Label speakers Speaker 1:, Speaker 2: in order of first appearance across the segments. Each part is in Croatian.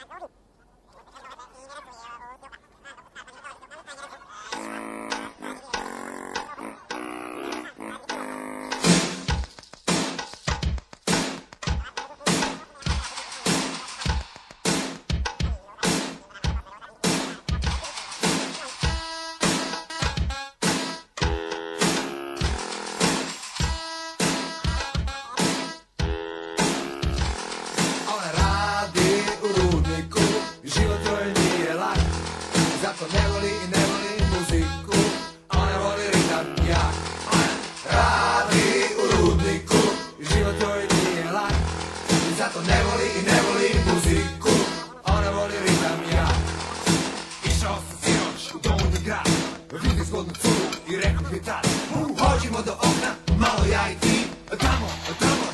Speaker 1: Yeah, Vidi zgodnu curu i rekao mi tad Pođimo do okna, malo ja i ti. Tamo, tamo,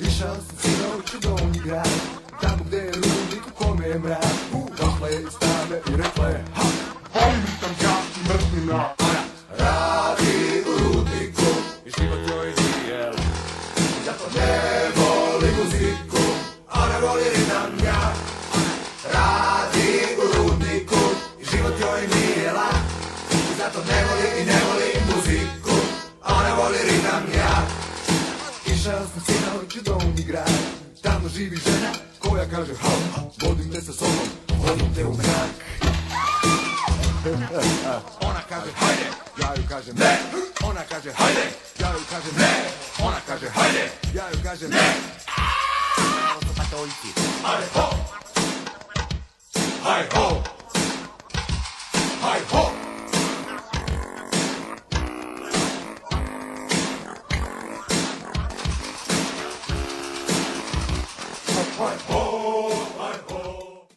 Speaker 1: Išao sam sinoć u donji grad Tamo gde je rudnik u kome je mrak. Došla je iz tame i rekla je Ha, volim tam ja i mrtvi na Ona radi u rudniku. I život joj nije lak. Zato ne voli muziku zato ne voli i ne voli muziku Ona voli ritam ja. Išao sam sinoć u donji grad Tamo živi žena koja kaže ha, vodim te sa sobom, vodim te u mrak. Ona kaže hajde, ja ju kažem ne. Ona kaže hajde, ja ju kažem ne. Ona kaže hajde, ja ju kažem ne. Hajde ho, hajde ho Dios.